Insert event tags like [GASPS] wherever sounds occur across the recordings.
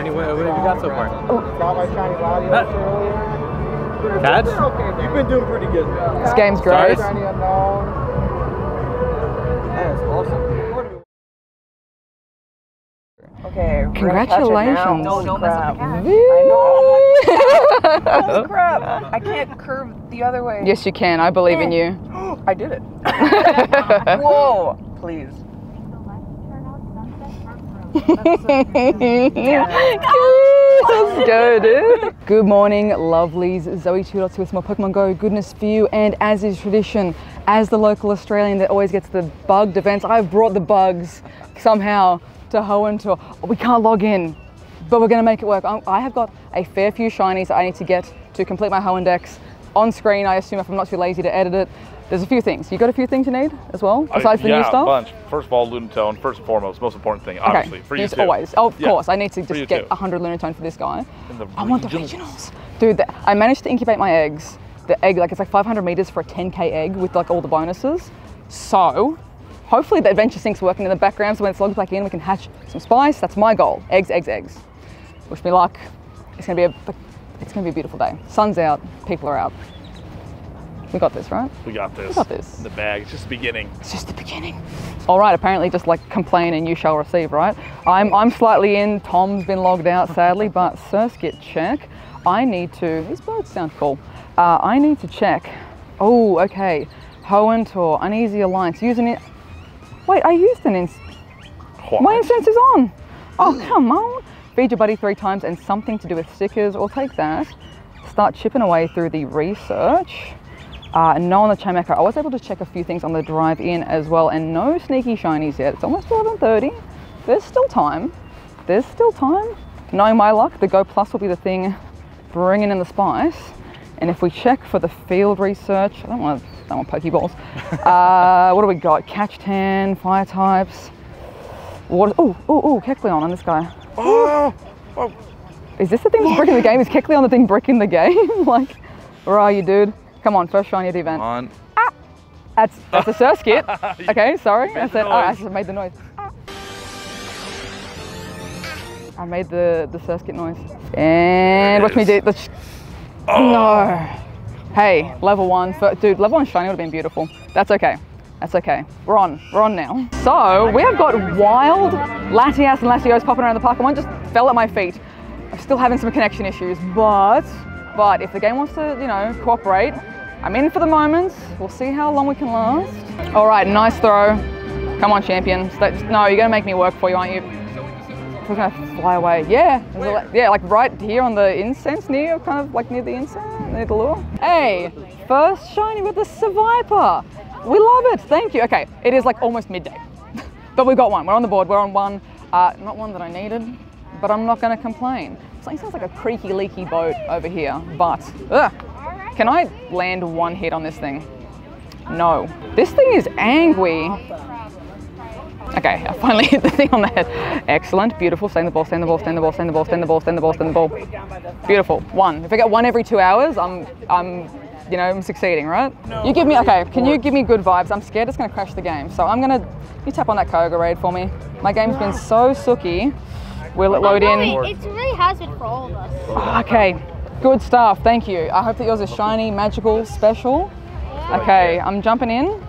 Anyway, what have you got so far? Oh, got my shiny Latios earlier. Cats? Okay, you've been doing pretty good. This game's great. Stars? Shiny Unown. That is awesome. Okay. we're gonna catch it now. Congratulations. No, don't mess up the cat. Holy [LAUGHS] Holy crap! I can't curve the other way. Yes, you can. I believe in [GASPS] you. I did it. [LAUGHS] Whoa! Please. Let's go, dude. Good morning, lovelies. Zoe Two Dots with more Pokemon Go goodness for you. And as is tradition, as the local Australian that always gets the bugged events, I've brought the bugs somehow to Hoenn Tour. We can't log in, but we're going to make it work. I I have got a fair few shinies I need to get to complete my Hoenn Dex on screen. I assume if I'm not too lazy to edit it. There's a few things. You got a few things you need as well, besides the yeah, new stuff? a bunch. First of all, Lunatone, first and foremost, most important thing, obviously, for you too. always. Oh, of Yeah, course. I need to just get too. 100 Lunatone for this guy. I want the regionals. Dude, the, I managed to incubate my eggs. The egg, like, it's like 500 meters for a 10k egg with like all the bonuses. So, hopefully the adventure sync's working in the background. So when it's logged back in, we can hatch some spice. That's my goal. Eggs, eggs, eggs. Wish me luck. It's gonna be a, it's gonna be a beautiful day. Sun's out. People are out. We got this, right? We got this. We got this. In the bag. It's just the beginning. It's just the beginning. All right, apparently just like complain and you shall receive, right? I'm, I'm slightly in, Tom's been logged out sadly, but Surskit check. I need to, these birds sound cool. Uh, I need to check, oh, okay. Hoenn Tour, Uneasy Alliance, using it. Wait, I used an What? my incense is on. Oh, come on. Feed your buddy three times and something to do with stickers, or take that. Start chipping away through the research. Uh, no on the Chimecho. I was able to check a few things on the drive in as well, and no sneaky shinies yet. It's almost 11:30. There's still time. There's still time. Knowing my luck, the Go Plus will be the thing bringing in the spice. And if we check for the field research, I don't want don't want Pokeballs. [LAUGHS] uh, what do we got? Catch Tan, Fire types. What? Oh, oh, oh, Kecleon on this guy. Oh! oh. Is this the thing that's bricking the game? Is Kecleon the thing breaking the [LAUGHS] game? like, where are you, dude? Come on, first shiny at the event. On. Ah! That's that's a Surskit. [LAUGHS] Okay, sorry. I made said the oh, I made the noise. I made the the Surskit noise. And watch me do the. sh- No. Hey, level one, dude. Level one shiny would have been beautiful. That's okay. That's okay. We're on. We're on now. So we have got wild Latias and Latios popping around the park, and one just fell at my feet. I'm still having some connection issues, but but if the game wants to, you know, cooperate, I'm in for the moment. We'll see how long we can last. All right, nice throw. Come on, champion. No, you're gonna make me work for you, aren't you? We're gonna fly away. Yeah, there's a la- yeah, like right here on the incense, near kind of like near the incense, near the lure. Hey, first shiny with the Seviper. We love it. Thank you. Okay, it is like almost midday, [LAUGHS] but we got one. We're on the board. We're on one. Uh, not one that I needed, but I'm not gonna complain. Something sounds like a creaky, leaky boat over here, but ugh. Can I land one hit on this thing? No. This thing is angry. Okay, I finally [LAUGHS] hit the thing on the head. Excellent, beautiful. Stay in the ball, stay in the ball, stay in the ball, stay in the ball, stay in the ball, stay in the ball, stay in the ball. Beautiful. One. If I get one every two hours, I'm, I'm, you know, I'm succeeding, right? You give me, okay, can you give me good vibes? I'm scared it's gonna crash the game. So I'm gonna, you tap on that Kyogre raid for me. My game's been so sooky. Will it load in? It really has been for all of us. Okay, good stuff. Thank you. I hope that yours is shiny, magical, special. Okay, I'm jumping in.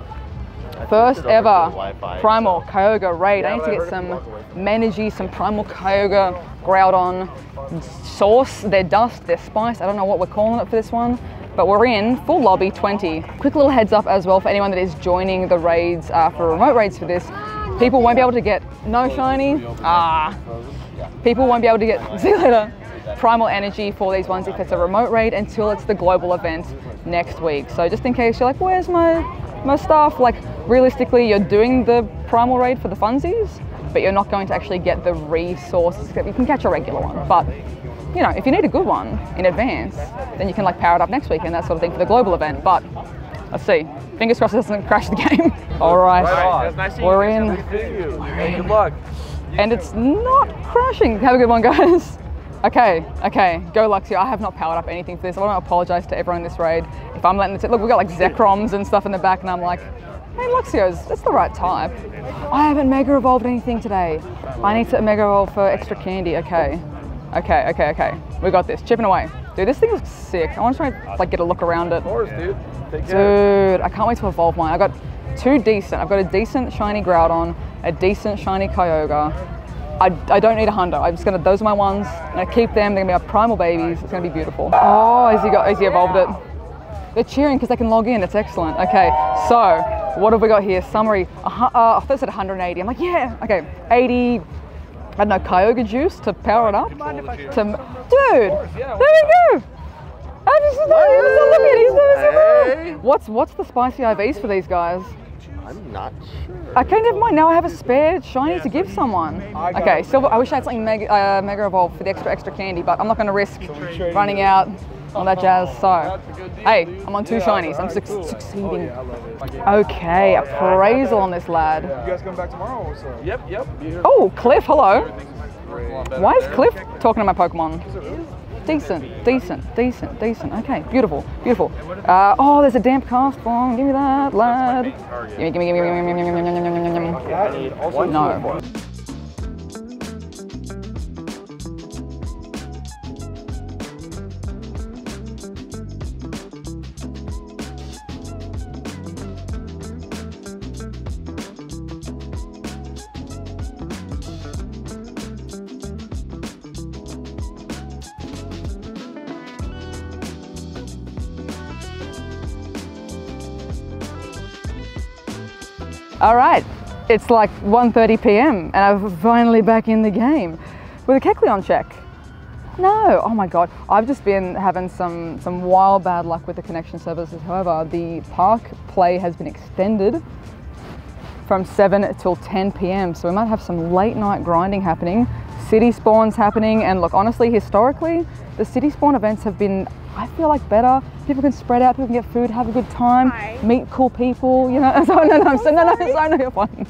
First ever Primal Kyogre raid. I need to get some Menergy, some Primal Kyogre Groudon sauce, their dust, their spice. I don't know what we're calling it for this one, but we're in full lobby 20. Quick little heads up as well for anyone that is joining the raids uh, for remote raids for this. People won't be able to get no shiny. Ah, people won't be able to get [LAUGHS] see you later primal energy for these ones if it's a remote raid until it's the global event next week. So just in case you're like, where's my my stuff? Like realistically, you're doing the primal raid for the funsies, but you're not going to actually get the resources. You can catch a regular one, but you know, if you need a good one in advance, then you can like power it up next week and that sort of thing for the global event. But let's see. Fingers crossed it doesn't [LAUGHS] crash the game. [LAUGHS] All right, nice we're in. You. Hey, good luck. And it's not crashing. Have a good one, guys. [LAUGHS] Okay, okay, go Luxio. I have not powered up anything for this. I want to apologize to everyone in this raid. If I'm letting it, look, we've got like Zekroms and stuff in the back, and I'm like, hey, Luxio's, that's the right type. I haven't Mega Evolved anything today. I need to Mega Evolve for extra candy, okay. Okay, okay, okay. We got this. Chipping away. Dude, this thing looks sick. I want to try and like get a look around it. Of course, dude. Take care. Dude, I can't wait to evolve mine. I got two decent. I've got a decent shiny Groudon, a decent shiny Kyogre. I, I don't need a hundo. I'm just gonna. Those are my ones. I'm gonna keep them. They're gonna be my primal babies. It's gonna be beautiful. Oh, has he got? Has he evolved it? They're cheering because they can log in. It's excellent. Okay, so what have we got here? Summary. Uh, uh, I thought it said 180. I'm like, yeah. Okay, 80. I don't know, Kyogre juice to power it up. To, dude, there we go. I just was not looking. He's doing Hey. What's what's the spicy IVs for these guys? I'm not sure. Okay, never mind. Now I have a spare shiny to give someone. Okay, silver. I wish I had something mega, uh, mega evolved for the extra extra candy, but I'm not going to risk running out, all that jazz. So, hey, I'm on two shinies. I'm suc- succeeding. Okay, appraisal on this lad. You guys come back tomorrow or so? Yep, yep. Oh, Cliff, hello. Why is Cliff talking to my Pokemon? Decent, decent, decent, decent. Okay, beautiful, beautiful. Uh, oh, there's a damp Castform. Give me that, lad. Give me, give me, give me, give me, give me, give me, give me, give me. No. All right, it's like 1.30 p.m. and I'm finally back in the game with a Kecleon check. No, oh my God. I've just been having some, some wild bad luck with the connection services. However, the park play has been extended from 7 till 10 p.m. So we might have some late night grinding happening, city spawns happening. And look, honestly, historically, the city spawn events have been, I feel like better. People can spread out, people can get food, have a good time, Hi. meet cool people, you know. [LAUGHS] So no, no, so no, no, so no, you're fine.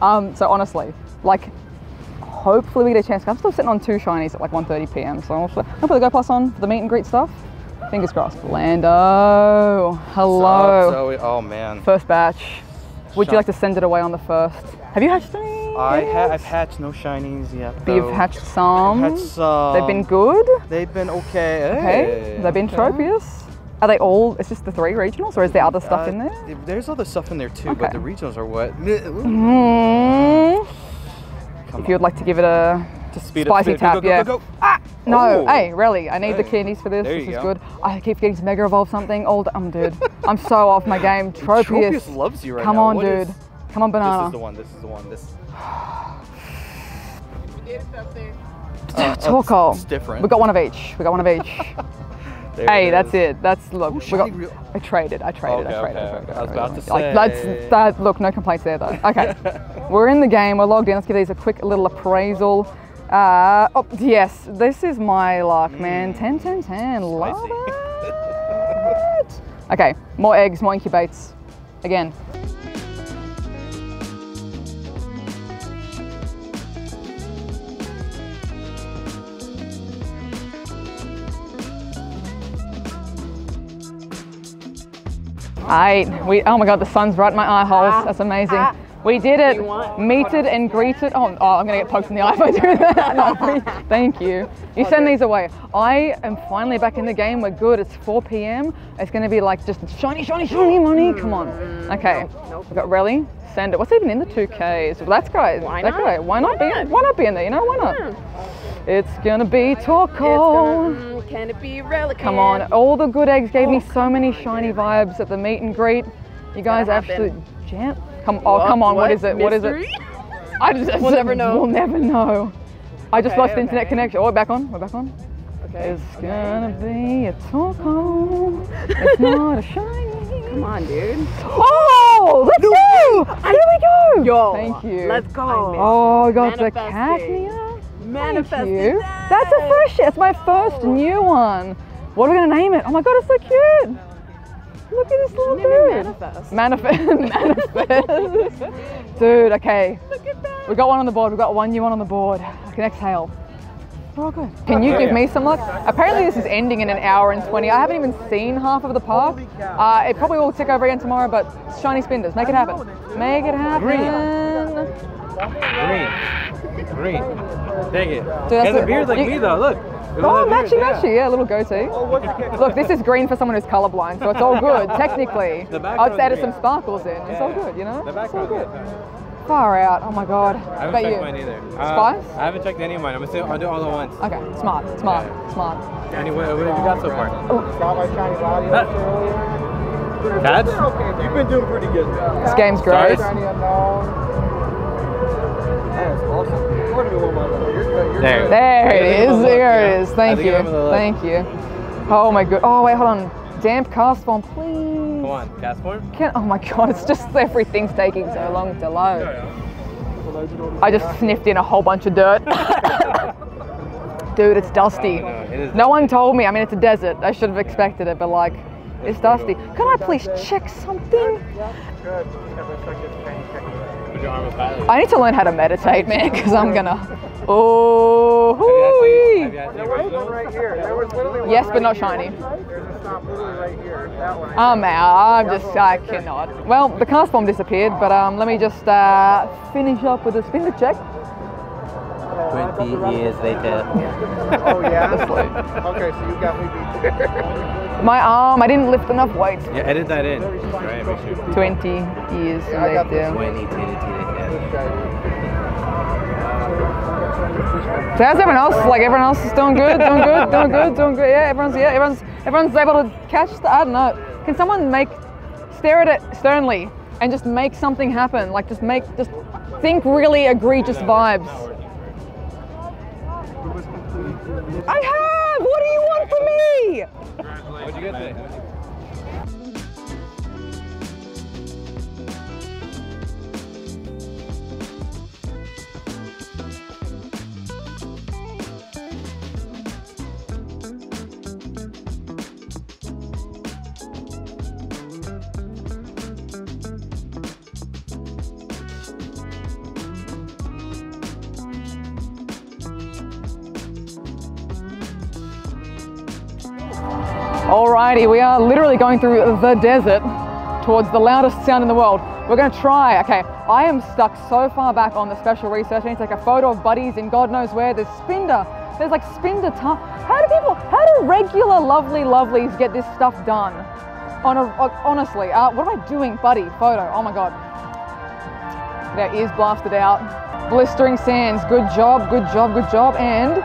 Um, so honestly, like, hopefully we get a chance. I'm still sitting on two shinies at like 1.30 p.m. So I'll, I'll put the Go Plus on for the meet and greet stuff. Fingers crossed. Lando, hello. Zoe, oh man. First batch. Would you like to send it away on the first? Have you hatched any? I ha I've hatched no shinies yet. But you've hatched some. I've hatched some. They've been good. They've been okay. Okay. Hey, They've been okay. tropius. Are they all? It's just the three regionals, or is there other stuff Uh, in there? There's other stuff in there too, Okay. but the regionals are what? Hmm. If you would like to give it a Just speed spicy tap, Go, go, yeah. go. Ah, no, Oh. hey, really, I need the Hey. candies for this. There this is go. good. I keep getting to Mega Evolve something. Old, I'm dude. [LAUGHS] I'm so off my game. Tropius. Tropius loves you right Come now. on, What is- dude. Come on, banana. This is the one. This is the one. This. [SIGHS] Uh, Torkoal. It's different. We got one of each. We got one of each. [LAUGHS] Hey, it that's is. it. That's look. Ooh, we got. real- I traded. I traded. Okay, I traded. okay, okay. I was about to Like that's say. that. Look, no complaints there though. Okay, [LAUGHS] we're in the game. We're logged in. Let's give these a quick little appraisal. Uh, oh yes, this is my luck, mm. man. 10, 10, 10. Love [LAUGHS] it. Okay, more eggs, more incubates. Again. Aight, we, oh my god, the sun's right in my eye holes. Ah. That's amazing. Ah. We did it. Meted and greeted. Oh, oh, I'm gonna get poked in the eye if I do that. Thank you. You send these away. I am finally back in the game. We're good. It's 4 p.m. It's gonna be like just shiny, shiny, shiny money. Come on. Okay. We've got Relly. Send it. What's even in the 2Ks? Well, that's guys. Why not? guy. Why not be? Why not be in there? You know why not? It's gonna be gonna, mm, can it be Relicanth? Come on, all the good eggs gave me so many shiny vibes at the meet and greet. You guys absolutely jam. Come, oh, come on, what is it? What is it? I just, We'll never know. We'll never know. I just Okay, lost internet connection. Oh, we're back on. We're back on. Okay. It's gonna be a Torkoal. It's not a shiny. Come on, dude. Oh, let's go! Here we go! Yo, Thank you. Let's go. Oh, I got the. Thank Manifested you. that. That's a fresh. It's my first oh. new one. What are we gonna name it? Oh my god, it's so cute. Look at this little Name dude. Manifest. Manifest. Manifest. [LAUGHS] Dude, okay. Look at that. We got one on the board. We got one new one on the board. I can exhale. We're all good. Can you give me some luck? Apparently this is ending in an hour and 20. I haven't even seen half of the park. Uh, it probably will tick over again tomorrow, but shiny Spindas, make it happen. Make it happen. Green. Green. Green. Take it. that's He has a- a beard like you- me though. Look. Oh, matchy matchy, yeah, a little goatee. Oh, Look, this is green for someone who's colorblind, so it's all good, [LAUGHS] technically. I'll just added some sparkles in. It's all good, you know? It's all good. Far out. Oh my god. I haven't checked you? mine either. Uh, Spice? I haven't checked any of mine. I'm gonna say I'll do all at once. Okay, smart, smart, smart. Anyway, what have you got so far? Saw my shiny body earlier. Cats? You've been doing pretty good. This game's great. Stars? Shiny Unown. That is awesome. You want to be one of my little- you're good, you're There. There I it think is. I'm a There look, it yeah. is. I Thank you. I'm a look. Thank you. Oh my god. Oh wait, hold on. Damp Castform, please. Come on, Castform? Can, oh my god, it's just everything's taking so long to load. I just sniffed in a whole bunch of dirt. [LAUGHS] Dude, it's dusty. No, it is No one told me. I mean, it's a desert. I should have expected it, but like, it's dusty. Can I please check something? Good. Every second, shiny check. Put your arm up high. I need to learn how to meditate, man, because I'm gonna. Oh, Have you hoo-wee. actually, have you There was one right here. There was literally one Yes, but right not here. shiny. There's a stop literally right here. That one. I'm out. I'm just, I cannot. Well, the Castform disappeared, but um, let me just uh, finish up with a spin check. 20 years later. Oh yeah. [LAUGHS] okay, so you got me beat there. My arm, I didn't lift enough weights. Yeah, edit that in. Right, sure. 20 years I later. 20, 20, 20. So how's everyone else? Like everyone else is doing good, doing good, [LAUGHS] doing good, doing good. Yeah, everyone's yeah, everyone's everyone's able to catch the. I don't know. Can someone make stare at it sternly and just make something happen? Like just make just think really egregious vibes. I have. What do you want from me? What'd you get today? Alrighty, we are literally going through the desert towards the loudest sound in the world. We're gonna try, okay, I am stuck so far back on the special research. I need to take a photo of buddies in God knows where. There's Spinda, there's like Spinda time. How do people, how do regular lovely lovelies get this stuff done? On a, honestly, uh, what am I doing, buddy? Photo, oh my God. Get our ears blasted out. Blistering sands, good job, good job, good job. And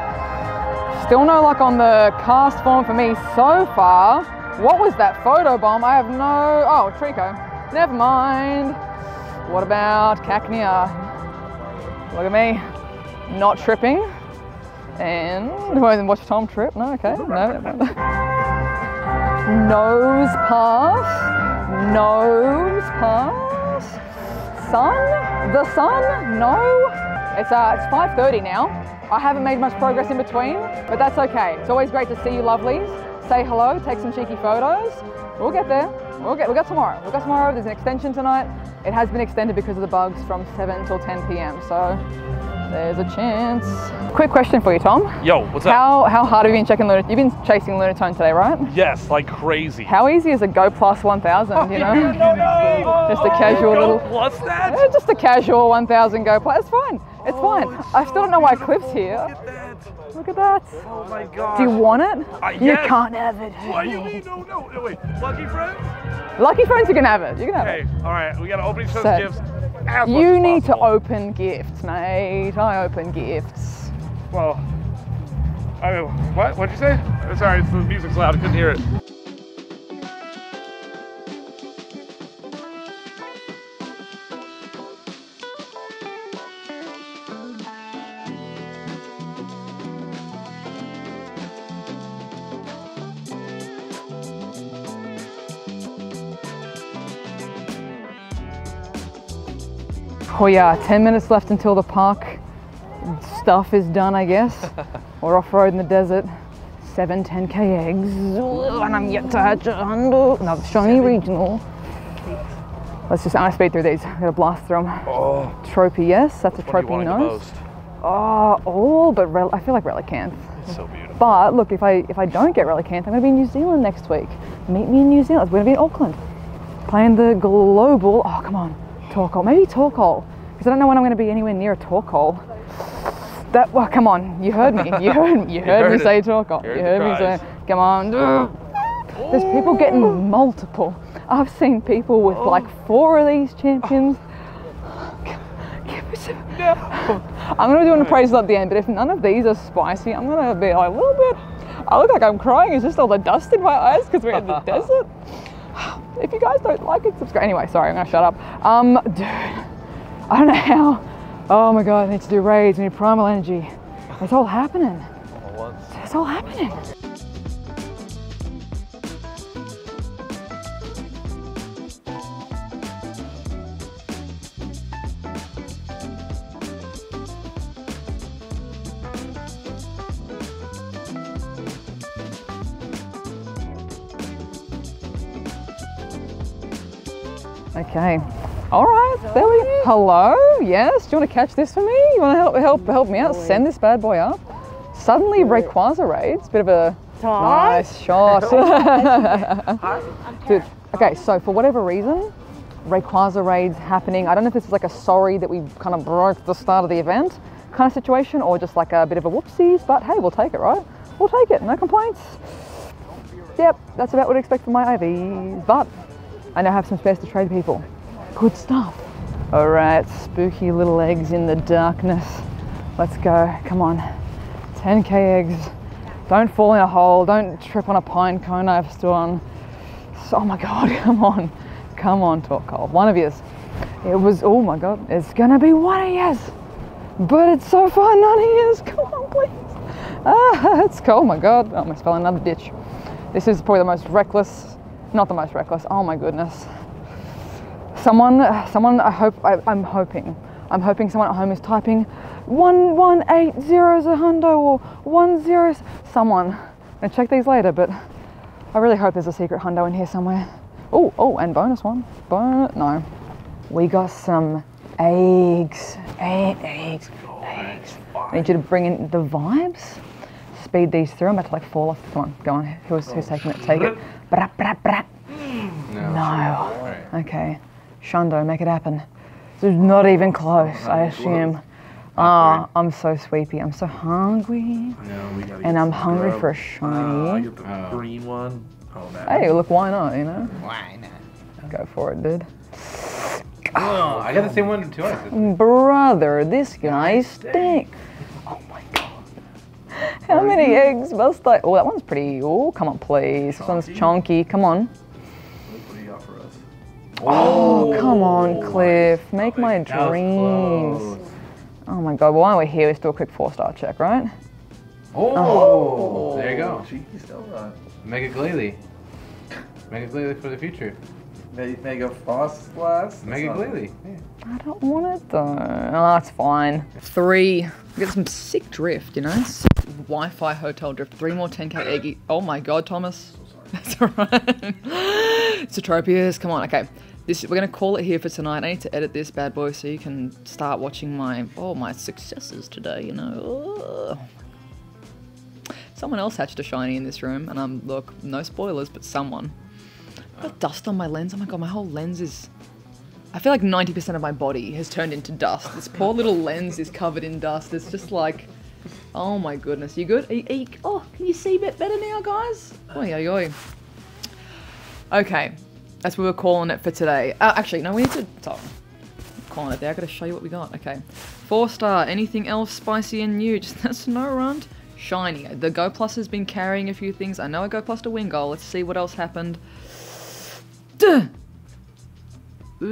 Still no luck on the Castform for me so far. What was that photo bomb? I have no. Oh, Treecko. Never mind. What about Cacnea? Look at me. Not tripping. And watch Tom trip. No, okay. No. Nose pass. Nose pass. Sun? The sun? No. It's uh, it's 5:30 now. I haven't made much progress in between, but that's okay. It's always great to see you, lovelies. Say hello, take some cheeky photos. We'll get there. We'll get. We'll get tomorrow. We'll get tomorrow. There's an extension tonight. It has been extended because of the bugs from 7 till 10 p.m. So there's a chance. Quick question for you, Tom. Yo, what's up? How how hard have you been checking Lunatone? You've been chasing Lunatone today, right? Yes, like crazy. How easy is a Go Plus 1000? You know, No, no. just a casual Go little. Plus that? Just a casual 1000 Go Plus. It's fine. It's fine. I still don't know why Cliff's here. Look at that. Look at that. Oh my god. Do you want it? Uh, You can't have it. What do you mean? No, no, wait. Lucky friends? Lucky friends, you can have it. You can have Hey, it. all right. We gotta open each So, other's gifts. You need to open gifts, mate. I open gifts. Well, I mean, what? What'd you say? Sorry, the music's loud. I couldn't hear it. Oh yeah, 10 minutes left until the park stuff is done, I guess. [LAUGHS] We're off-road in the desert. Seven 10k eggs, and I'm yet to hatch a handle. No, shiny regional. Let's just, I'm gonna speed through these. I'm gonna blast through them. Oh, Trophy, yes, that's a what you trophy nose. Oh, all but I feel like Relicanth. It's so beautiful. But look, if I if I don't get Relicanth, I'm gonna be in New Zealand next week. Meet me in New Zealand. We're gonna be in Auckland, playing the global. Oh come on, Torkoal. Maybe Torkoal, because I don't know when I'm gonna be anywhere near a Torkoal. That well, come on, you heard me. You heard me. You [LAUGHS] heard, heard me it. say talk. Heard You heard me cries. say, come on. There's people getting multiple. I've seen people with like four of these champions. Give me some- I'm gonna do an appraisal at the end, but if none of these are spicy, I'm gonna be like a little bit. I look like I'm crying. It's just all the dust in my eyes because we're in the [LAUGHS] desert. If you guys don't like it, subscribe. Anyway, sorry, I'm gonna shut up. Um, [LAUGHS] dude, I don't know how. Oh my god, I need to do raids. I need primal energy. It's all happening. It's all happening. Hello. Yes. Do you want to catch this for me? You want to help help help me out? Send this bad boy up. Suddenly, Rayquaza raids. Bit of a nice shot. [LAUGHS] Oh, [LAUGHS] Dude. Okay. So for whatever reason, Rayquaza raids happening. I don't know if this is like a sorry that we kind of broke the start of the event kind of situation, or just like a bit of a whoopsies. But hey, we'll take it, right? We'll take it. No complaints. Yep, that's about what I expect from my IVs. But I now have some space to trade people. Good stuff. All right, spooky little eggs in the darkness. Let's go. Come on. 10k eggs. Don't fall in a hole. Don't trip on a pine cone I've stood on. Oh my god, [LAUGHS] come on. Come on, Torkoal. One of yous. It was, oh my god, it's gonna be one of yous. But it's so far none of yous. [LAUGHS] Come on, please. Ah, it's cold. Oh my god. Oh, I fell in another ditch. This is probably the most reckless, not the most reckless. Oh my goodness. Someone, someone. I hope. I, I'm hoping. I'm hoping someone at home is typing one one eight zero is a hundo or one zero. Someone. I'll check these later, but I really hope there's a secret hundo in here somewhere. Oh, oh, and bonus one. Bonus. No. We got some eggs. Egg, eggs. Eggs. I need you to bring in the vibes. Speed these through. I'm about to like fall off. Come on, go on. Who's, who's taking it? Take it. Brat, brat, brat. No. No. Okay. Shundo, make it happen. It's not even close, I assume. Ah, I'm so sleepy. I'm so hungry. No, And I'm hungry grub. for a Uh, I shiny. get the Oh. green one. Oh, that. Hey, look, why not, you know? Why not? Go for it, dude. Oh, I got the same one too. Brother, this guy stink. Oh my god. How many eggs must I? Oh, that one's pretty. Oh, come on, please. This one's chunky. Come on. Oh, oh, come on, Cliff. Make my dreams. Oh my god, well, while we're here, let's do a quick four star check, right? Oh, oh, there you go. Cheeky still. Mega Glalie. Mega Glalie for the future. Mega Frost Blast. Mega Glalie. Yeah. I don't want it though. Oh, that's fine. Three. We got some sick drift, you know? Sick Wi-Fi hotel drift. Three more 10k eggy. Oh my god, Thomas. [LAUGHS] That's alright. Satropius, [LAUGHS] come on. Okay. This we're gonna call it here for tonight. I need to edit this bad boy so you can start watching my oh my successes today, you know. Ugh. Someone else hatched a shiny in this room, and um look, no spoilers, but someone. I've got dust on my lens. Oh my god, my whole lens is I feel like 90% of my body has turned into dust. This poor little lens is covered in dust. It's just like, oh my goodness. You good? Are you, are you- oh, can you see a bit better now, guys? Oi, oi, oi. Okay, that's what we're calling it for today. Uh, actually, no, we need to. I'm calling it there. I gotta show you what we got. Okay. Four star. Anything else spicy and new? [LAUGHS] Just that Snorunt. Shiny. The Go Plus has been carrying a few things. I know I Go Plus to Wingull. Let's see what else happened. Duh. [SNIFFS] Uh,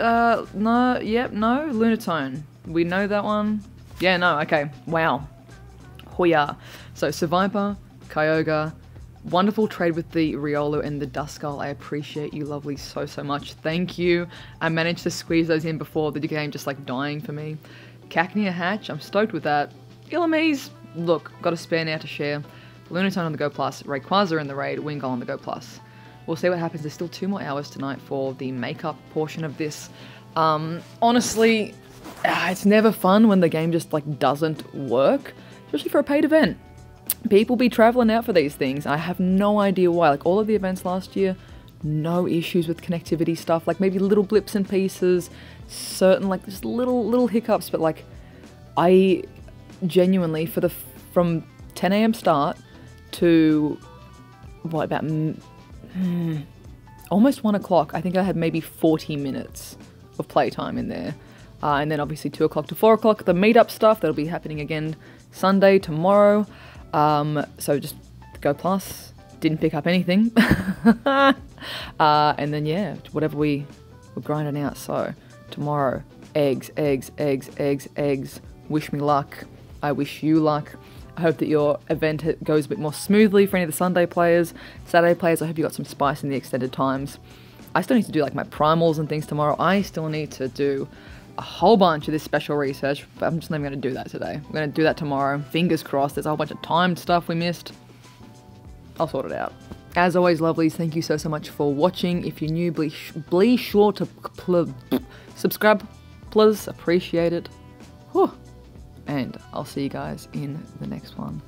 uh, no, yep, no, Lunatone. We know that one. Yeah, no, okay. Wow. Hoya. So, Seviper, Kyogre, wonderful trade with the Riolu and the Duskull. I appreciate you, lovely, so, so much. Thank you. I managed to squeeze those in before the game just like dying for me. Cacnea Hatch, I'm stoked with that. Illumise, look, got a spare now to share. Lunatone on the Go Plus, Rayquaza in the raid, Wingull on the Go Plus. We'll see what happens. There's still two more hours tonight for the makeup portion of this. Um, honestly, ah, it's never fun when the game just like doesn't work, especially for a paid event. People be traveling out for these things. I have no idea why. Like all of the events last year, no issues with connectivity stuff. Like maybe little blips and pieces, certain like just little little hiccups, but like I genuinely for the from 10 a.m. start to what about mm, almost one o'clock. I think I had maybe 40 minutes of playtime in there. Uh, and then obviously two o'clock to four o'clock, the meetup stuff that'll be happening again Sunday tomorrow. Um, so just go plus. Didn't pick up anything. [LAUGHS] uh, and then yeah, whatever we were grinding out. So tomorrow, eggs, eggs, eggs, eggs, eggs. Wish me luck. I wish you luck. I hope that your event goes a bit more smoothly for any of the Sunday players. Saturday players, I hope you got some spice in the extended times. I still need to do like my primals and things tomorrow. I still need to do a whole bunch of this special research, but I'm just not even going to do that today. I'm going to do that tomorrow. Fingers crossed. There's a whole bunch of timed stuff we missed. I'll sort it out. As always, lovelies, thank you so, so much for watching. If you're new, please, please sure to [SNIFFS] subscribe, please. Appreciate it. Whew. And I'll see you guys in the next one.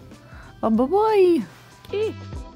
bye bye.